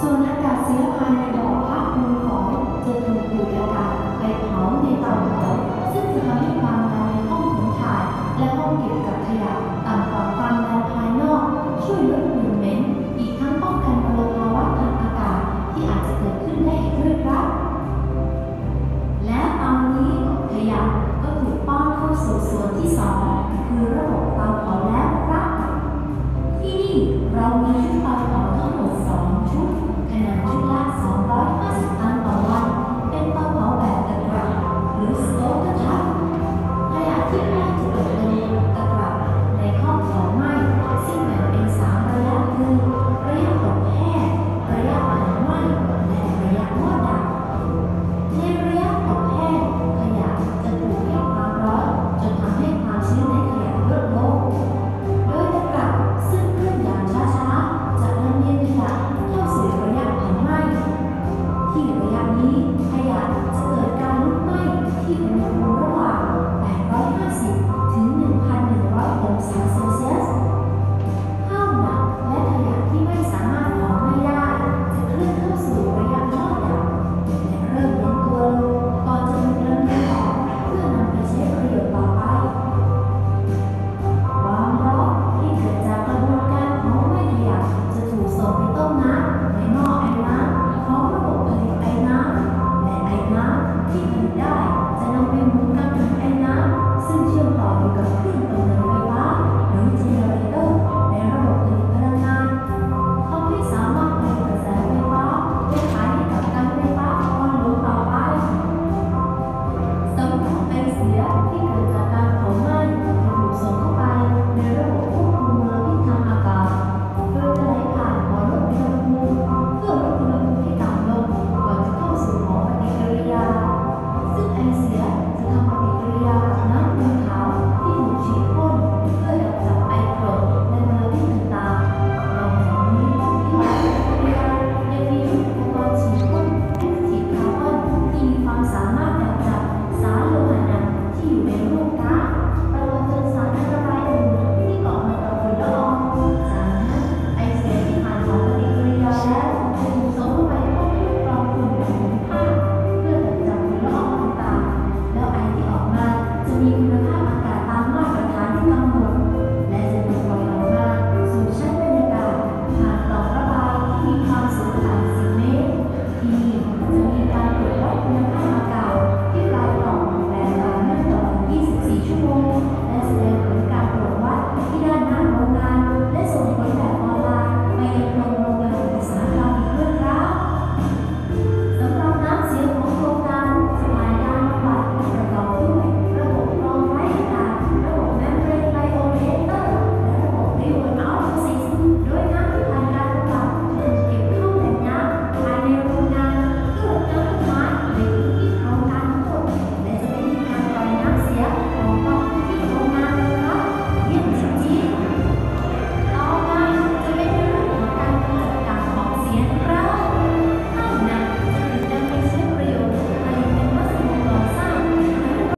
ส่วนอากาศเสียภายในบ่อพักมูลของจะถูกดูดอากาศไปเผาในเตาเผาซึ่งจะทำให้ความดันในห้องถุงถ่าย และห้องเก็บกับขยะต่ำกว่าความดันภายนอก ช่วยลดกลิ่นเหม็นอีกทั้งป้องกันมลภาวะทางอากาศที่อาจจะเกิดขึ้นได้อีกด้วยครับ และตอนนี้ขยะก็ถูกป้อนเข้าสู่ส่วนที่สองคือระบบ